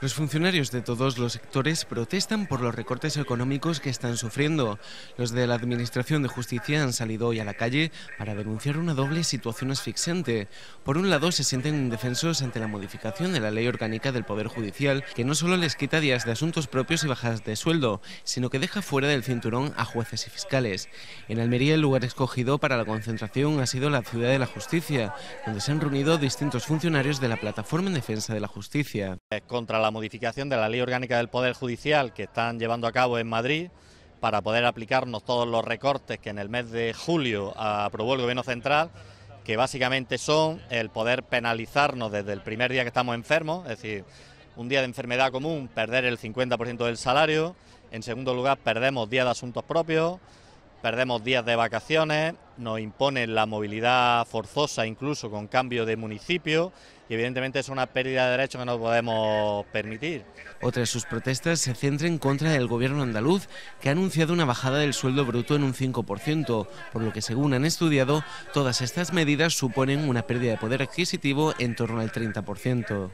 Los funcionarios de todos los sectores protestan por los recortes económicos que están sufriendo. Los de la Administración de Justicia han salido hoy a la calle para denunciar una doble situación asfixiante. Por un lado, se sienten indefensos ante la modificación de la ley orgánica del Poder Judicial, que no solo les quita días de asuntos propios y bajadas de sueldo, sino que deja fuera del cinturón a jueces y fiscales. En Almería, el lugar escogido para la concentración ha sido la Ciudad de la Justicia, donde se han reunido distintos funcionarios de la Plataforma en Defensa de la Justicia. Contra la modificación de la ley orgánica del Poder Judicial que están llevando a cabo en Madrid para poder aplicarnos todos los recortes que en el mes de julio aprobó el Gobierno Central, que básicamente son el poder penalizarnos desde el primer día que estamos enfermos, es decir, un día de enfermedad común, perder el 50% del salario, en segundo lugar, perdemos días de asuntos propios, perdemos días de vacaciones, nos imponen la movilidad forzosa incluso con cambio de municipio y evidentemente es una pérdida de derechos que no podemos permitir. Otra de sus protestas se centra en contra del gobierno andaluz que ha anunciado una bajada del sueldo bruto en un 5%, por lo que según han estudiado, todas estas medidas suponen una pérdida de poder adquisitivo en torno al 30%.